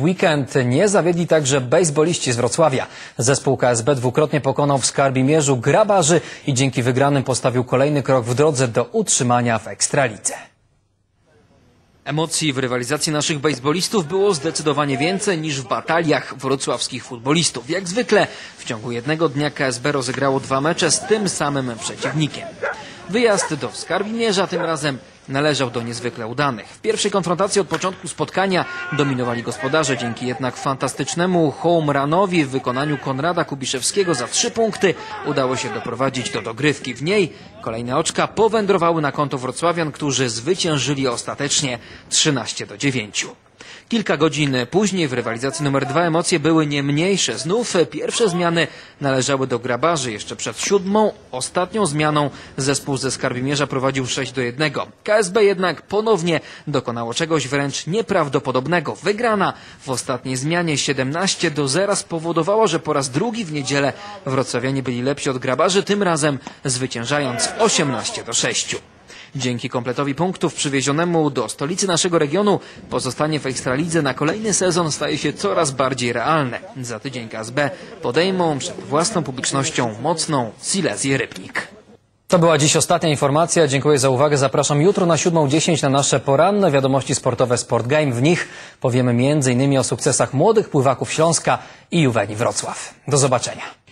weekend nie zawiedli także bejsboliści z Wrocławia. Zespół KSB dwukrotnie pokonał w Skarbimierzu grabarzy i dzięki wygranym postawił kolejny krok w drodze do utrzymania w Ekstralidze. Emocji w rywalizacji naszych bejsbolistów było zdecydowanie więcej niż w bataliach wrocławskich futbolistów. Jak zwykle w ciągu jednego dnia KSB rozegrało dwa mecze z tym samym przeciwnikiem. Wyjazd do Skarbimierza tym razem należał do niezwykle udanych. W pierwszej konfrontacji od początku spotkania dominowali gospodarze, dzięki jednak fantastycznemu home runowi w wykonaniu Konrada Kubiszewskiego za trzy punkty udało się doprowadzić do dogrywki. W niej kolejne oczka powędrowały na konto wrocławian, którzy zwyciężyli ostatecznie 13 do 9. Kilka godzin później w rywalizacji numer dwa emocje były nie mniejsze. Znów pierwsze zmiany należały do grabarzy. Jeszcze przed siódmą, ostatnią zmianą zespół ze Skarbimierza prowadził 6 do 1. KSB jednak ponownie dokonało czegoś wręcz nieprawdopodobnego. Wygrana w ostatniej zmianie 17 do 0 spowodowała, że po raz drugi w niedzielę wrocławianie byli lepsi od grabarzy, tym razem zwyciężając 18 do 6. Dzięki kompletowi punktów przywiezionemu do stolicy naszego regionu pozostanie w Ekstralidze na kolejny sezon staje się coraz bardziej realne. Za tydzień KSB podejmą przed własną publicznością mocną Silesię Rybnik. To była dziś ostatnia informacja. Dziękuję za uwagę. Zapraszam jutro na 7.10 na nasze poranne wiadomości sportowe Sport Game. W nich powiemy m.in. o sukcesach młodych pływaków Śląska i Juweni Wrocław. Do zobaczenia.